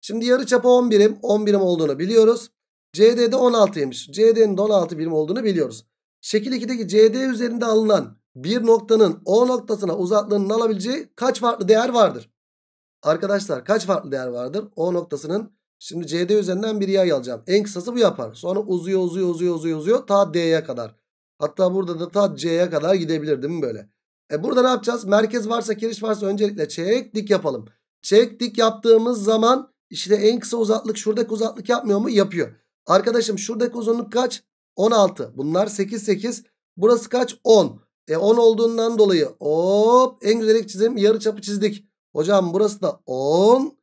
Şimdi yarı çapı 10 birim. 10 birim olduğunu biliyoruz. CD'de 16'ymış. CD'nin de 16 birim olduğunu biliyoruz. Şekil 2'deki CD üzerinde alınan bir noktanın O noktasına uzaklığının alabileceği kaç farklı değer vardır? Arkadaşlar kaç farklı değer vardır? O noktasının şimdi CD üzerinden bir yay alacağım. En kısası bu yapar. Sonra uzuyor uzuyor uzuyor uzuyor uzuyor ta D'ye kadar. Hatta burada da ta C'ye kadar gidebilir değil mi böyle? E burada ne yapacağız? Merkez varsa kiriş varsa öncelikle çek dik yapalım. Çek dik yaptığımız zaman işte en kısa uzaklık şuradaki uzaklık yapmıyor mu? Yapıyor. Arkadaşım şuradaki uzunluk kaç? 16. Bunlar 8 8. Burası kaç? 10. E 10 olduğundan dolayı hop en güzel çizim yarı çapı çizdik. Hocam burası da 10.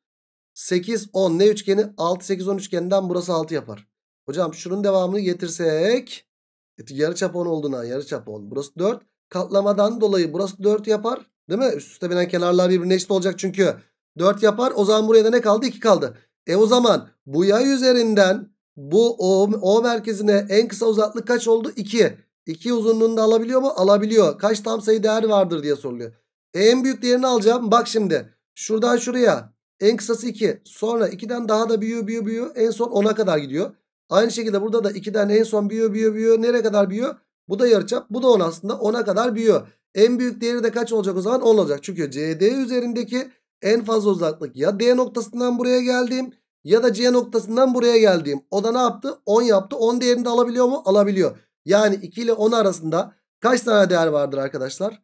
8 10 ne üçgeni? 6 8 10 üçgeninden burası 6 yapar. Hocam şunun devamını getirsek yarı çap 10 olduğundan yarı çap 10. Burası 4. Katlamadan dolayı burası 4 yapar. Değil mi? Üst üste binen kenarlar birbirine eşit olacak çünkü. 4 yapar. O zaman buraya da ne kaldı? 2 kaldı. E o zaman bu yay üzerinden bu o, o merkezine en kısa uzaklık kaç oldu? 2. 2 uzunluğunu alabiliyor mu? Alabiliyor. Kaç tam sayı değer vardır diye soruluyor. E, en büyük değerini alacağım. Bak şimdi. Şuradan şuraya. En kısası 2. Sonra 2'den daha da büyüyor büyüyor büyüyor. En son 10'a kadar gidiyor. Aynı şekilde burada da 2'den en son büyüyor büyüyor büyüyor. Nereye kadar büyüyor? Bu da yarıçap. Bu da 10 aslında. 10'a kadar büyüyor. En büyük değeri de kaç olacak o zaman? 10 olacak. Çünkü CD üzerindeki en fazla uzaklık ya D noktasından buraya geldiğim ya da C noktasından buraya geldiğim. O da ne yaptı? 10 yaptı. 10 değerini de alabiliyor mu? Alabiliyor. Yani 2 ile 10 arasında kaç tane değer vardır arkadaşlar?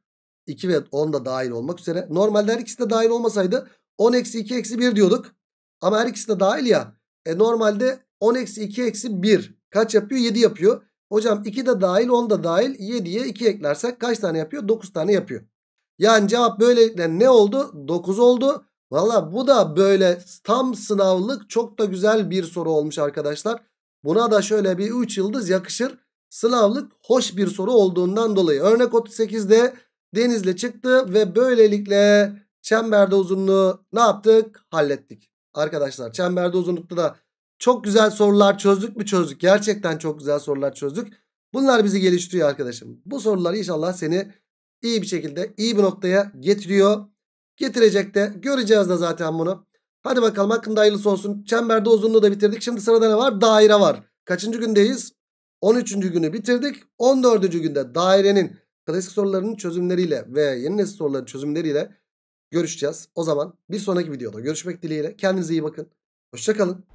2 ve 10 da dahil olmak üzere. Normalde her ikisi de dahil olmasaydı 10 eksi 2 eksi 1 diyorduk. Ama her ikisi de dahil ya. E normalde 10 eksi 2 eksi 1 kaç yapıyor? 7 yapıyor. Hocam 2 de dahil 10 da dahil 7'ye 2 eklersek kaç tane yapıyor? 9 tane yapıyor. Yani cevap böylelikle ne oldu? 9 oldu. Valla bu da böyle tam sınavlık çok da güzel bir soru olmuş arkadaşlar. Buna da şöyle bir 3 yıldız yakışır. Sınavlık hoş bir soru olduğundan dolayı. Örnek 38'de Denizli çıktı ve böylelikle çemberde uzunluğu ne yaptık? Hallettik. Arkadaşlar çemberde uzunlukta da çok güzel sorular çözdük mü çözdük. Gerçekten çok güzel sorular çözdük. Bunlar bizi geliştiriyor arkadaşım. Bu sorular inşallah seni iyi bir şekilde iyi bir noktaya getiriyor. Getirecek de göreceğiz de zaten bunu. Hadi bakalım hakkında hayırlısı olsun. Çemberde uzunluğu da bitirdik. Şimdi sırada ne var? Daire var. Kaçıncı gündeyiz? 13. günü bitirdik. 14. günde dairenin klasik sorularının çözümleriyle ve yeni nesil soruların çözümleriyle görüşeceğiz. O zaman bir sonraki videoda görüşmek dileğiyle. Kendinize iyi bakın. Hoşçakalın.